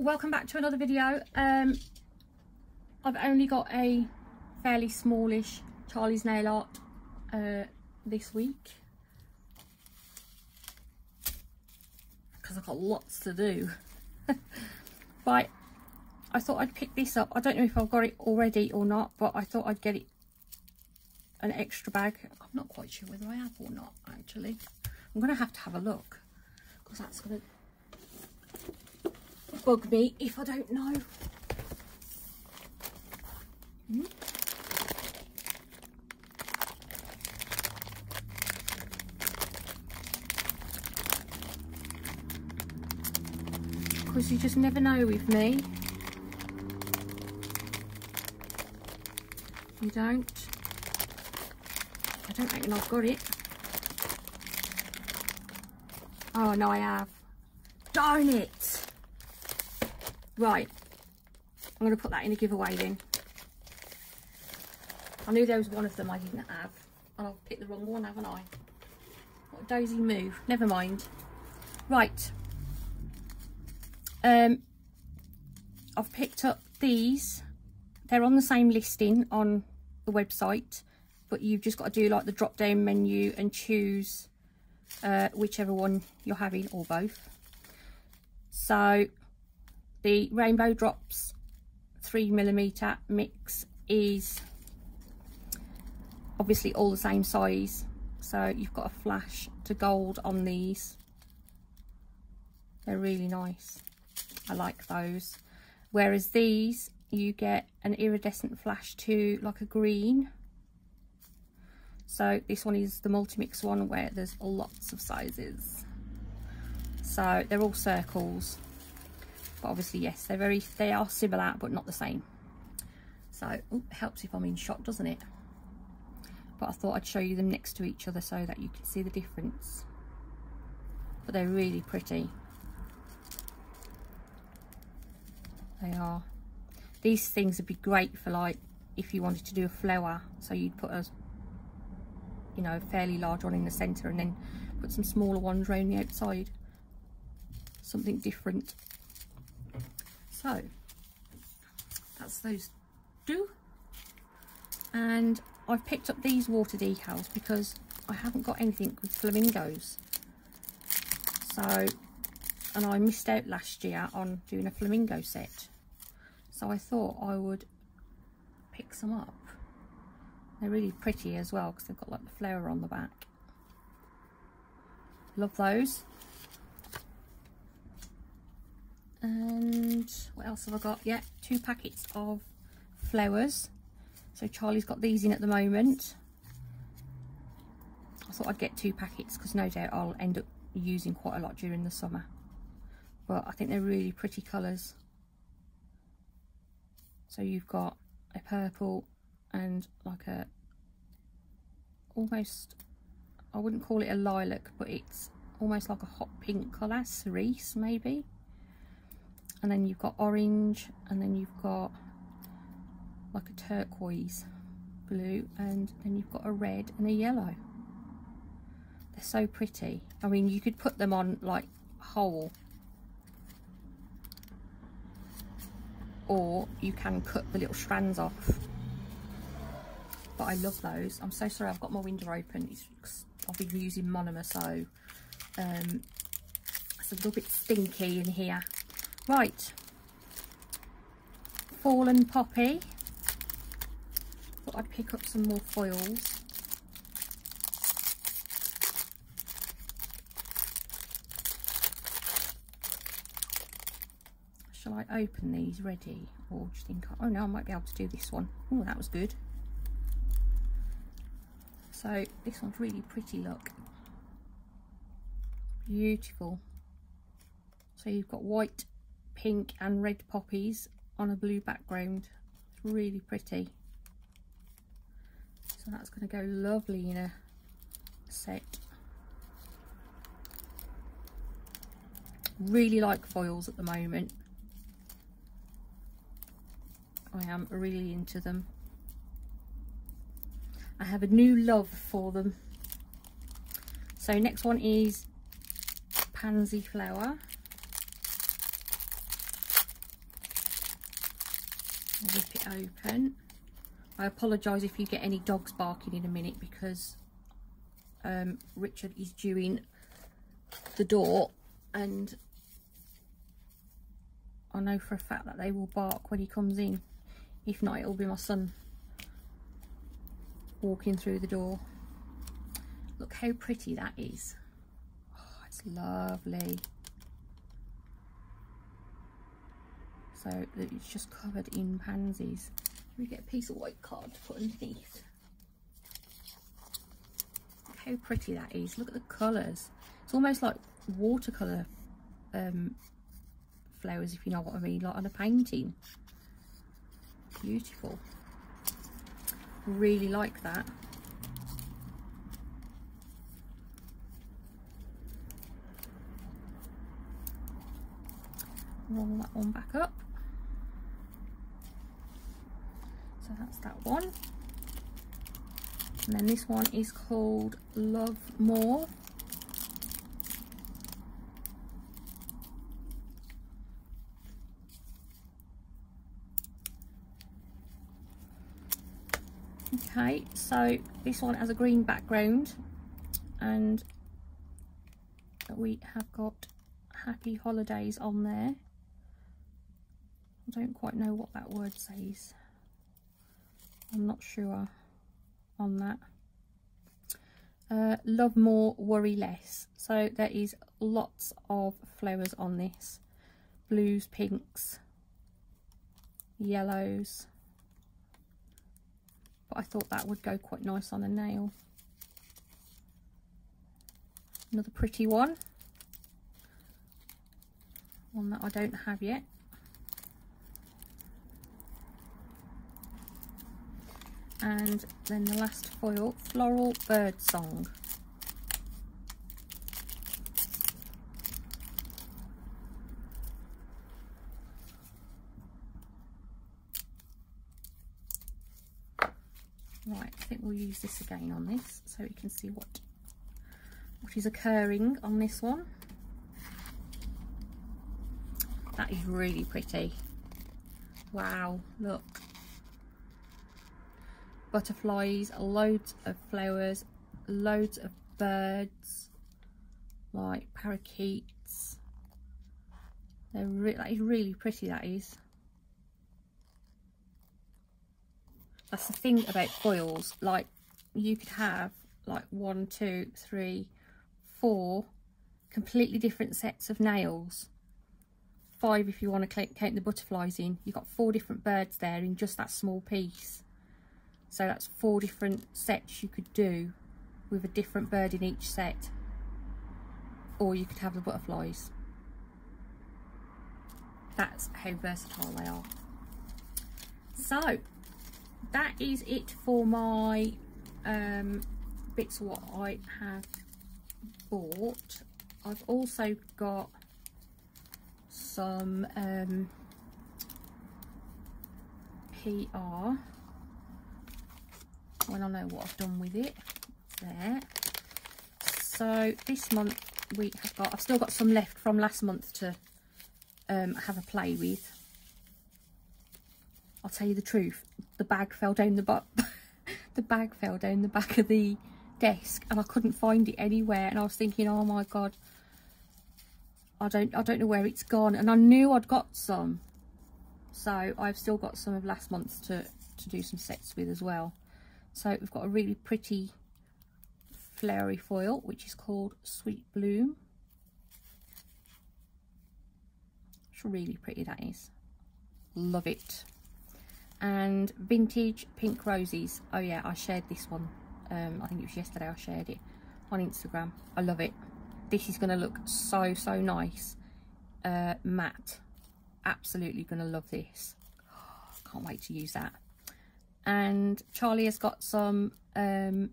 Welcome back to another video. Um, I've only got a fairly smallish Charlie's nail art uh, this week because I've got lots to do. but I thought I'd pick this up. I don't know if I've got it already or not, but I thought I'd get it an extra bag. I'm not quite sure whether I have or not actually. I'm going to have to have a look because that's going bug me if I don't know. Hmm? Because you just never know with me. You don't. I don't reckon I've got it. Oh, no, I have. Darn it. Right. I'm going to put that in a giveaway then. I knew there was one of them I didn't have. And I've picked the wrong one, haven't I? What a dozy move. Never mind. Right. Um, I've picked up these. They're on the same listing on the website. But you've just got to do like the drop down menu and choose uh, whichever one you're having or both. So the Rainbow Drops 3mm mix is obviously all the same size. So you've got a flash to gold on these. They're really nice. I like those. Whereas these, you get an iridescent flash to like a green. So this one is the multi-mix one where there's lots of sizes. So they're all circles but obviously yes they're very they are similar but not the same. So ooh, helps if I'm in shot doesn't it? But I thought I'd show you them next to each other so that you can see the difference. But they're really pretty. They are. These things would be great for like if you wanted to do a flower. So you'd put a you know a fairly large one in the center and then put some smaller ones around the outside. Something different so that's those two. And I've picked up these water decals because I haven't got anything with flamingos. So, and I missed out last year on doing a flamingo set. So I thought I would pick some up. They're really pretty as well because they've got like the flower on the back. Love those. and what else have I got? Yeah, two packets of flowers. So Charlie's got these in at the moment. I thought I'd get two packets because no doubt I'll end up using quite a lot during the summer. But I think they're really pretty colours. So you've got a purple and like a almost, I wouldn't call it a lilac, but it's almost like a hot pink colour, cerise maybe and then you've got orange and then you've got like a turquoise blue and then you've got a red and a yellow. They're so pretty. I mean you could put them on like whole. Or you can cut the little strands off. But I love those. I'm so sorry I've got my window open. It's, I've been using monomer so um, it's a little bit stinky in here Right, Fallen Poppy. Thought I'd pick up some more foils. Shall I open these ready? Or do you think, oh no, I might be able to do this one. Oh, that was good. So this one's really pretty, look. Beautiful. So you've got white pink and red poppies on a blue background. It's really pretty. So that's going to go lovely in a set. Really like foils at the moment. I am really into them. I have a new love for them. So next one is Pansy Flower. It open. I apologise if you get any dogs barking in a minute because um, Richard is doing the door and I know for a fact that they will bark when he comes in. If not, it'll be my son walking through the door. Look how pretty that is. Oh, it's lovely. So it's just covered in pansies. We get a piece of white card to put underneath. Look how pretty that is. Look at the colours. It's almost like watercolour um, flowers, if you know what I mean, like on a painting. Beautiful. Really like that. Roll that one back up. So that's that one. And then this one is called Love More. Okay, so this one has a green background and we have got happy holidays on there. I don't quite know what that word says. I'm not sure on that. Uh, love more, worry less. So there is lots of flowers on this. Blues, pinks, yellows, but I thought that would go quite nice on a nail. Another pretty one. One that I don't have yet. And then the last foil, Floral Bird Song. Right, I think we'll use this again on this so we can see what what is occurring on this one. That is really pretty. Wow, look. Butterflies, loads of flowers, loads of birds, like parakeets. They're re that is really pretty, that is. that's the thing about foils like you could have like one two three four completely different sets of nails five if you want to count the butterflies in you've got four different birds there in just that small piece so that's four different sets you could do with a different bird in each set. Or you could have the butterflies. That's how versatile they are. So that is it for my um, bits of what I have bought. I've also got some um, PR when I know what I've done with it. there. So this month we have got, I've still got some left from last month to um, have a play with. I'll tell you the truth, the bag fell down the butt. the bag fell down the back of the desk and I couldn't find it anywhere and I was thinking, oh my god, I don't I don't know where it's gone and I knew I'd got some. So I've still got some of last month to, to do some sets with as well. So we've got a really pretty flowery foil which is called Sweet Bloom. It's really pretty that is. Love it. And vintage pink roses. Oh yeah i shared this one. Um, i think it was yesterday i shared it on instagram. I love it. This is going to look so so nice. Uh, matte. Absolutely going to love this. Can't wait to use that and charlie has got some um,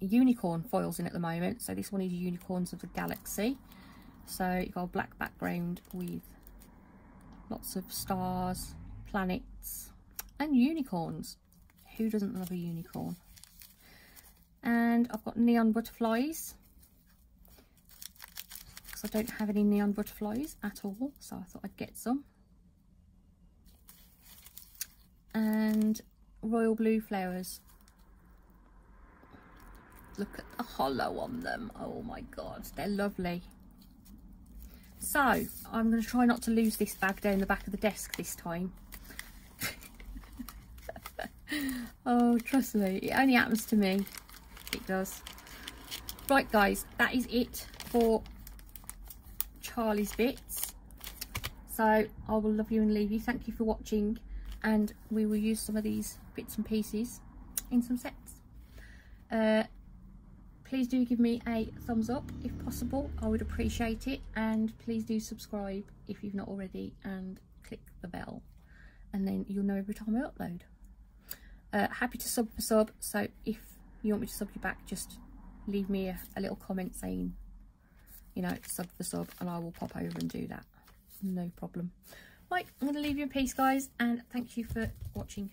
unicorn foils in at the moment so this one is unicorns of the galaxy so you've got a black background with lots of stars planets and unicorns. Who doesn't love a unicorn? And I've got neon butterflies because I don't have any neon butterflies at all so I thought I'd get some. And royal blue flowers. Look at the holo on them. Oh my god, they're lovely. So, I'm going to try not to lose this bag down the back of the desk this time. oh, trust me, it only happens to me. It does. Right, guys, that is it for Charlie's Bits. So, I will love you and leave you. Thank you for watching. And we will use some of these bits and pieces in some sets. Uh, please do give me a thumbs up if possible. I would appreciate it. And please do subscribe if you've not already and click the bell. And then you'll know every time i upload. Uh, happy to sub for sub. So if you want me to sub you back just leave me a, a little comment saying you know sub for sub and i will pop over and do that. No problem right i'm going to leave you in peace guys and thank you for watching